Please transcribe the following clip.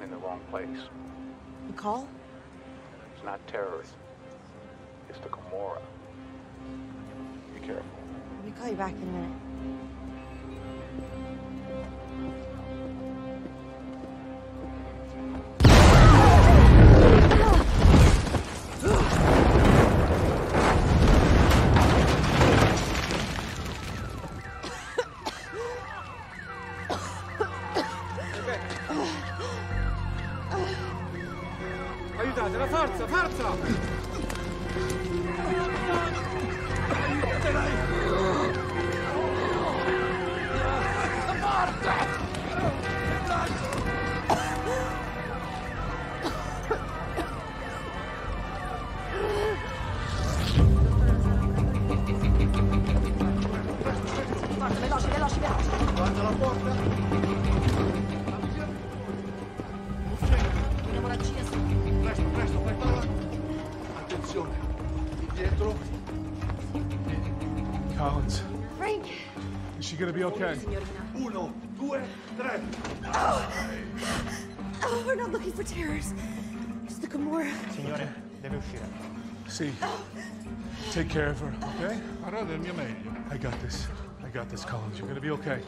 in the wrong place. You call? It's not terrorism. It's the Camorra. Be careful. Let me call you back in a minute. Aiutate, la forza, forza! Veloce, veloce, veloce. Guarda la porta. Una voragina su. Presto, presto, presto. Attenzione. Indietro. Collins, Frank. is she gonna be okay? Uno, due, tre. Oh, Oh, we're not looking for terrors. It's the Camorra. Signore, deve uscire. See, take care of her, okay? Farò del mio meglio. I got this. I got this, Collins. You're gonna be okay.